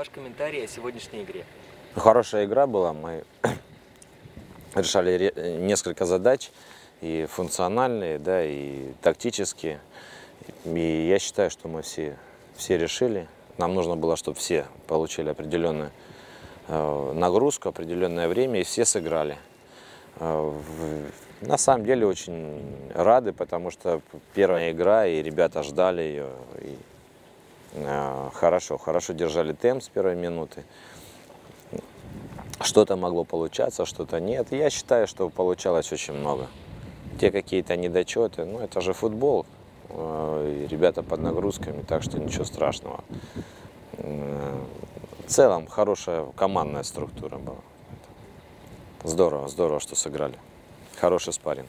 Ваш комментарий о сегодняшней игре. Хорошая игра была. Мы решали ре- несколько задач, и функциональные, да, и тактические. И я считаю, что мы все, все решили. Нам нужно было, чтобы все получили определенную э, нагрузку, определенное время, и все сыграли. Э, на самом деле очень рады, потому что первая игра, и ребята ждали ее. И, хорошо, хорошо держали темп с первой минуты. Что-то могло получаться, что-то нет. Я считаю, что получалось очень много. Те какие-то недочеты, ну это же футбол. э, ребята под нагрузками, так что ничего страшного. Э, В целом хорошая командная структура была. Здорово, здорово, что сыграли. Хороший спарринг.